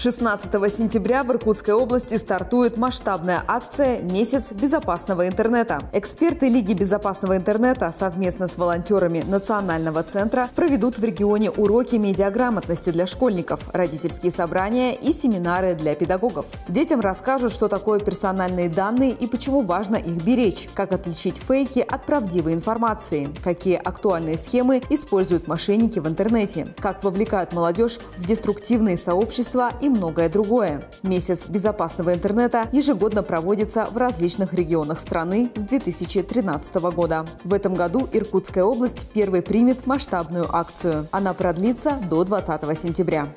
16 сентября в Иркутской области стартует масштабная акция «Месяц безопасного интернета». Эксперты Лиги безопасного интернета совместно с волонтерами Национального центра проведут в регионе уроки медиаграмотности для школьников, родительские собрания и семинары для педагогов. Детям расскажут, что такое персональные данные и почему важно их беречь, как отличить фейки от правдивой информации, какие актуальные схемы используют мошенники в интернете, как вовлекают молодежь в деструктивные сообщества и многое другое. Месяц безопасного интернета ежегодно проводится в различных регионах страны с 2013 года. В этом году Иркутская область первой примет масштабную акцию. Она продлится до 20 сентября.